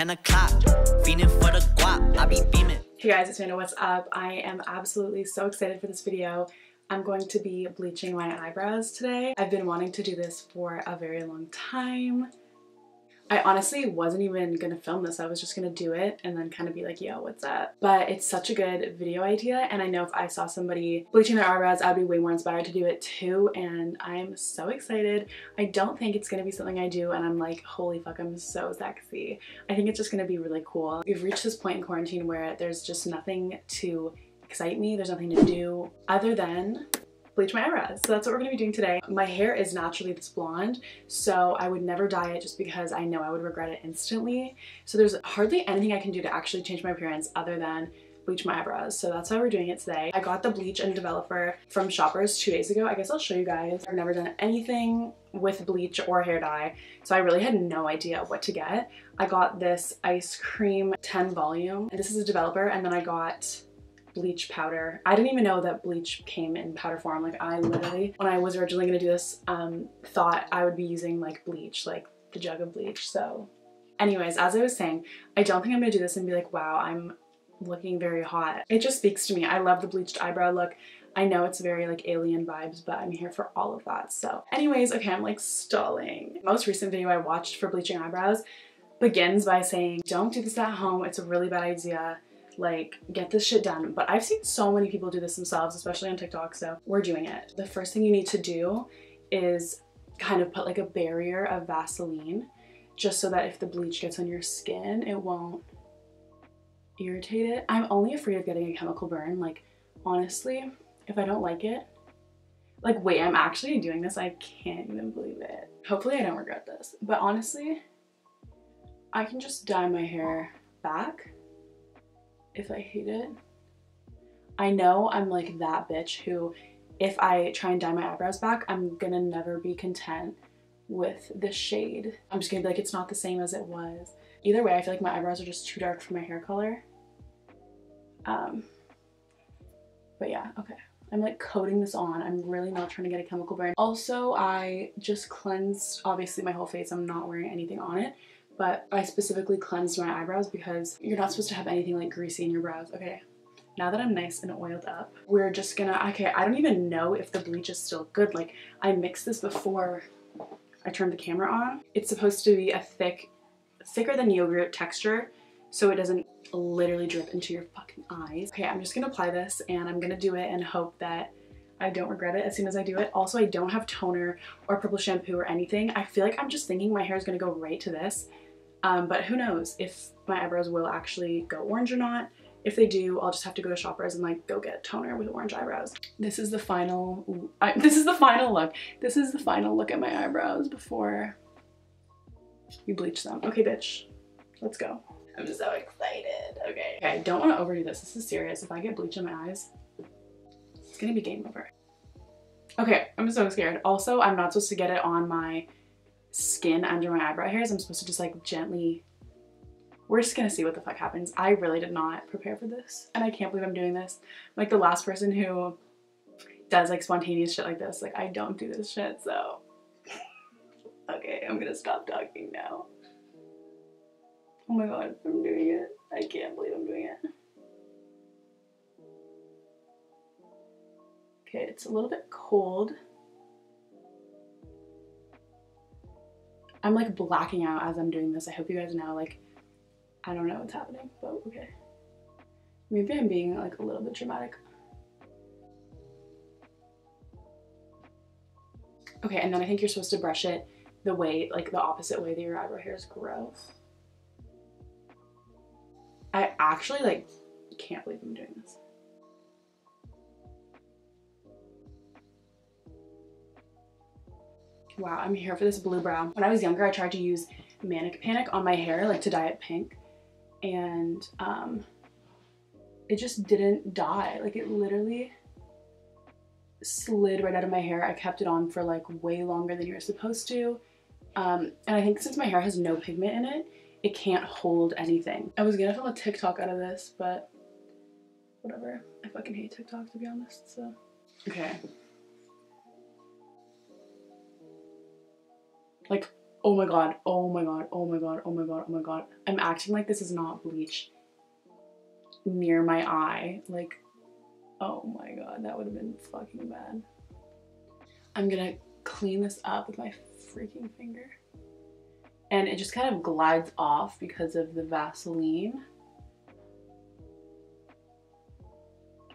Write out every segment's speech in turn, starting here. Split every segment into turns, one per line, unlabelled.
10 o'clock. For the guap, I be beaming.
Hey guys, it's Amanda, what's up? I am absolutely so excited for this video. I'm going to be bleaching my eyebrows today. I've been wanting to do this for a very long time. I honestly wasn't even gonna film this. I was just gonna do it and then kind of be like, yo, what's up? But it's such a good video idea and I know if I saw somebody bleaching their eyebrows, I'd be way more inspired to do it too and I'm so excited. I don't think it's gonna be something I do and I'm like, holy fuck, I'm so sexy. I think it's just gonna be really cool. We've reached this point in quarantine where there's just nothing to excite me. There's nothing to do other than bleach my eyebrows. So that's what we're gonna be doing today. My hair is naturally this blonde, so I would never dye it just because I know I would regret it instantly. So there's hardly anything I can do to actually change my appearance other than bleach my eyebrows. So that's why we're doing it today. I got the bleach and developer from Shoppers two days ago. I guess I'll show you guys. I've never done anything with bleach or hair dye, so I really had no idea what to get. I got this ice cream 10 volume, and this is a developer, and then I got bleach powder. I didn't even know that bleach came in powder form. Like I literally, when I was originally gonna do this, um, thought I would be using like bleach, like the jug of bleach. So anyways, as I was saying, I don't think I'm gonna do this and be like, wow, I'm looking very hot. It just speaks to me. I love the bleached eyebrow look. I know it's very like alien vibes, but I'm here for all of that. So anyways, okay, I'm like stalling. Most recent video I watched for bleaching eyebrows begins by saying, don't do this at home. It's a really bad idea like get this shit done. But I've seen so many people do this themselves, especially on TikTok, so we're doing it. The first thing you need to do is kind of put like a barrier of Vaseline just so that if the bleach gets on your skin, it won't irritate it. I'm only afraid of getting a chemical burn. Like, honestly, if I don't like it, like, wait, I'm actually doing this. I can't even believe it. Hopefully I don't regret this. But honestly, I can just dye my hair back if I hate it. I know I'm like that bitch who, if I try and dye my eyebrows back, I'm gonna never be content with the shade. I'm just gonna be like, it's not the same as it was. Either way, I feel like my eyebrows are just too dark for my hair color. Um, but yeah, okay. I'm like coating this on. I'm really not trying to get a chemical burn. Also, I just cleansed, obviously my whole face. I'm not wearing anything on it but I specifically cleansed my eyebrows because you're not supposed to have anything like greasy in your brows. Okay, now that I'm nice and oiled up, we're just gonna, okay, I don't even know if the bleach is still good. Like I mixed this before I turned the camera on. It's supposed to be a thick, thicker than yogurt texture so it doesn't literally drip into your fucking eyes. Okay, I'm just gonna apply this and I'm gonna do it and hope that I don't regret it as soon as I do it. Also, I don't have toner or purple shampoo or anything. I feel like I'm just thinking my hair is gonna go right to this um, but who knows if my eyebrows will actually go orange or not. If they do, I'll just have to go to Shoppers and like go get toner with orange eyebrows. This is the final, I, this is the final look. This is the final look at my eyebrows before you bleach them. Okay, bitch, let's go. I'm so excited. Okay. Okay, I don't want to overdo this. This is serious. If I get bleach in my eyes, it's gonna be game over. Okay, I'm so scared. Also, I'm not supposed to get it on my skin under my eyebrow hairs. I'm supposed to just like gently, we're just gonna see what the fuck happens. I really did not prepare for this and I can't believe I'm doing this. I'm like the last person who does like spontaneous shit like this. Like I don't do this shit, so. okay, I'm gonna stop talking now. Oh my god, I'm doing it. I can't believe I'm doing it. Okay, it's a little bit cold. I'm like blacking out as I'm doing this. I hope you guys know, like, I don't know what's happening, but okay. Maybe I'm being like a little bit dramatic. Okay, and then I think you're supposed to brush it the way, like the opposite way that your eyebrow hairs grow. I actually like can't believe I'm doing this. Wow, I'm here for this blue brow. When I was younger, I tried to use Manic Panic on my hair, like to dye it pink. And um, it just didn't dye. Like it literally slid right out of my hair. I kept it on for like way longer than you're supposed to. Um, and I think since my hair has no pigment in it, it can't hold anything. I was gonna film a TikTok out of this, but whatever. I fucking hate TikTok to be honest, so. Okay, Like Oh my god, oh my god, oh my god, oh my god, oh my god. I'm acting like this is not bleach near my eye. Like, oh my god, that would have been fucking bad. I'm gonna clean this up with my freaking finger. And it just kind of glides off because of the Vaseline.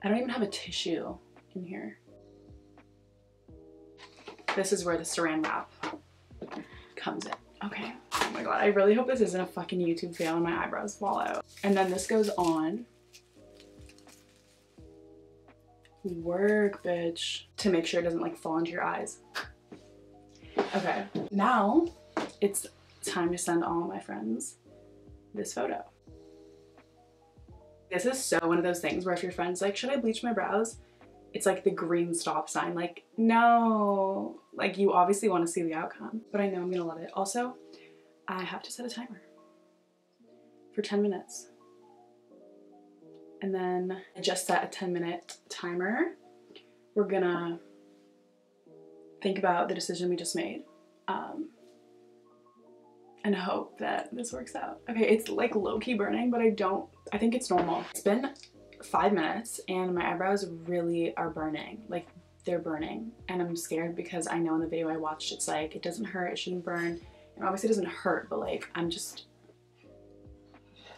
I don't even have a tissue in here. This is where the saran wrap comes in. Okay. Oh my god, I really hope this isn't a fucking YouTube fail and my eyebrows fall out. And then this goes on. Work, bitch. To make sure it doesn't like fall into your eyes. Okay, now it's time to send all my friends this photo. This is so one of those things where if your friend's like, should I bleach my brows? It's like the green stop sign. Like, no, like you obviously want to see the outcome, but I know I'm gonna love it. Also, I have to set a timer for 10 minutes. And then I just set a 10 minute timer. We're gonna think about the decision we just made. Um, and hope that this works out. Okay, it's like low-key burning, but I don't, I think it's normal. It's been five minutes and my eyebrows really are burning. Like they're burning and I'm scared because I know in the video I watched it's like it doesn't hurt, it shouldn't burn. And obviously it doesn't hurt, but like I'm just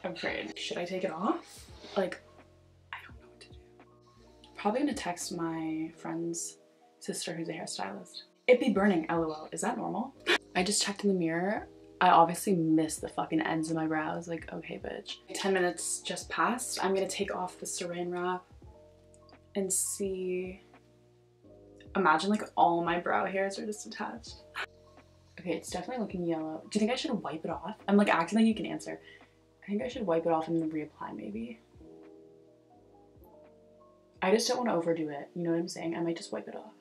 I'm afraid. Should I take it off? Like, I don't know what to do. Probably gonna text my friend's sister who's a hairstylist. It be burning, lol. Is that normal? I just checked in the mirror. I obviously missed the fucking ends of my brows. Like, okay, bitch. 10 minutes just passed. I'm gonna take off the saran wrap and see. Imagine like all my brow hairs are just attached. Okay, it's definitely looking yellow. Do you think I should wipe it off? I'm like acting like you can answer. I think I should wipe it off and then reapply maybe. I just don't want to overdo it. You know what I'm saying? I might just wipe it off.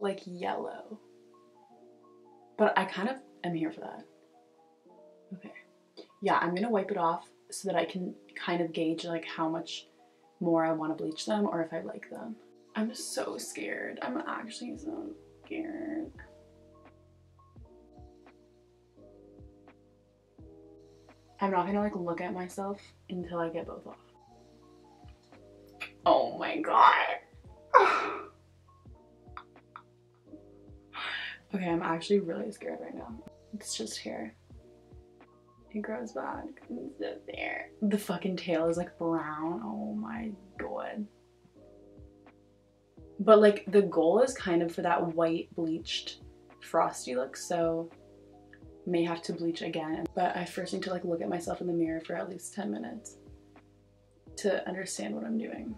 Like yellow. But I kind of am here for that. Okay. Yeah, I'm gonna wipe it off so that I can kind of gauge like how much more I want to bleach them or if I like them. I'm so scared. I'm actually so scared. I'm not gonna like look at myself until I get both off. Oh my god. Okay, I'm actually really scared right now. It's just hair. It grows back. It's there. The fucking tail is like brown. Oh my god. But like the goal is kind of for that white bleached frosty look. So may have to bleach again. But I first need to like look at myself in the mirror for at least 10 minutes to understand what I'm doing.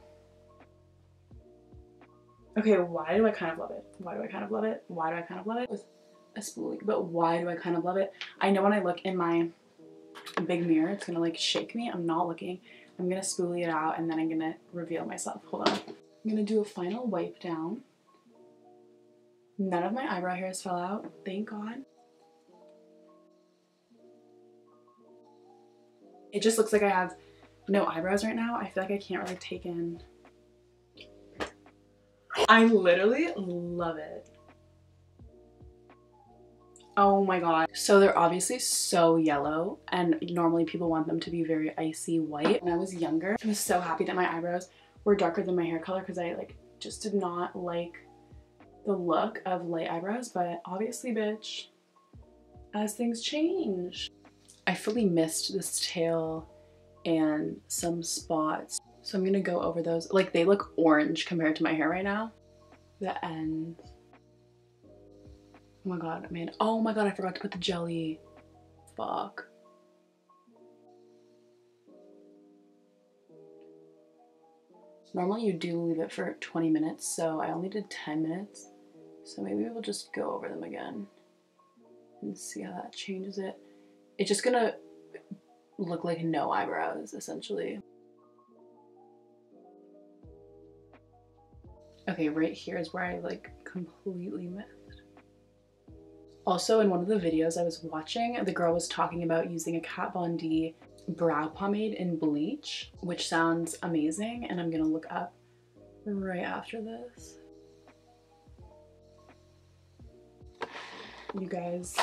Okay, why do I kind of love it? Why do I kind of love it? Why do I kind of love it? With a spoolie, but why do I kind of love it? I know when I look in my big mirror, it's gonna like shake me. I'm not looking. I'm gonna spoolie it out and then I'm gonna reveal myself. Hold on. I'm gonna do a final wipe down. None of my eyebrow hairs fell out, thank God. It just looks like I have no eyebrows right now. I feel like I can't really take in. I literally love it. Oh my god. So they're obviously so yellow and normally people want them to be very icy white. When I was younger, I was so happy that my eyebrows were darker than my hair color because I like just did not like the look of light eyebrows, but obviously bitch, as things change. I fully missed this tail and some spots. So I'm gonna go over those. Like they look orange compared to my hair right now. The ends. Oh my god, I mean, oh my god, I forgot to put the jelly. Fuck. Normally you do leave it for 20 minutes, so I only did 10 minutes. So maybe we'll just go over them again and see how that changes it. It's just gonna look like no eyebrows, essentially. Okay, right here is where I like completely missed. Also, in one of the videos I was watching, the girl was talking about using a Kat Von D brow pomade in bleach, which sounds amazing, and I'm gonna look up right after this. you guys.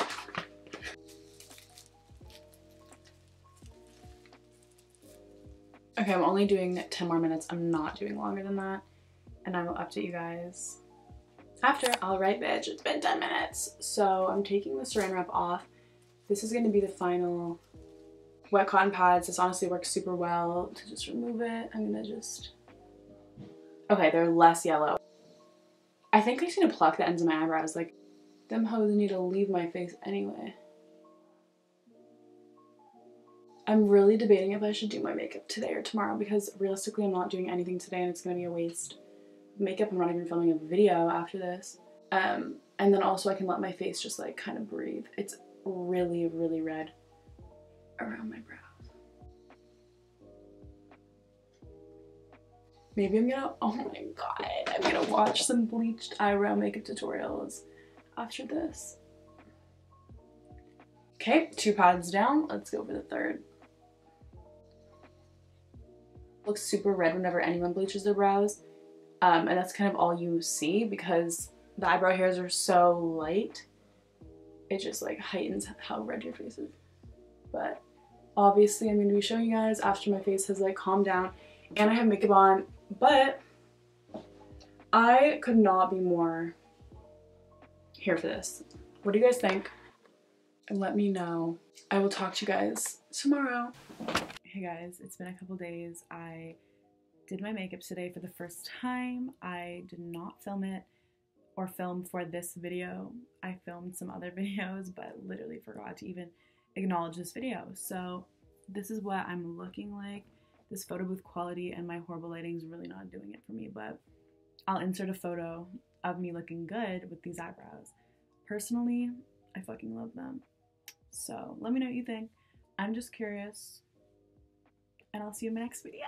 Okay, I'm only doing 10 more minutes. I'm not doing longer than that. And I will update you guys after. All right, bitch, it's been 10 minutes. So I'm taking the saran wrap off. This is gonna be the final wet cotton pads. This honestly works super well to just remove it. I'm gonna just, okay, they're less yellow. I think I just need to pluck the ends of my eyebrows. Like, them hoes need to leave my face anyway. I'm really debating if I should do my makeup today or tomorrow because realistically I'm not doing anything today and it's gonna be a waste makeup. I'm not even filming a video after this. Um, and then also I can let my face just like kind of breathe. It's really, really red around my brows. Maybe I'm gonna, oh my god, I'm gonna watch some bleached eyebrow makeup tutorials after this. Okay, two pads down. Let's go for the third. Looks super red whenever anyone bleaches their brows. Um, and that's kind of all you see because the eyebrow hairs are so light. It just like heightens how red your face is. But obviously I'm going to be showing you guys after my face has like calmed down and I have makeup on. But I could not be more here for this. What do you guys think? And let me know. I will talk to you guys tomorrow. Hey guys, it's been a couple days. I did my makeup today for the first time. I did not film it or film for this video. I filmed some other videos, but literally forgot to even acknowledge this video. So this is what I'm looking like. This photo booth quality and my horrible lighting is really not doing it for me, but I'll insert a photo of me looking good with these eyebrows. Personally, I fucking love them. So let me know what you think. I'm just curious. And I'll see you in my next video.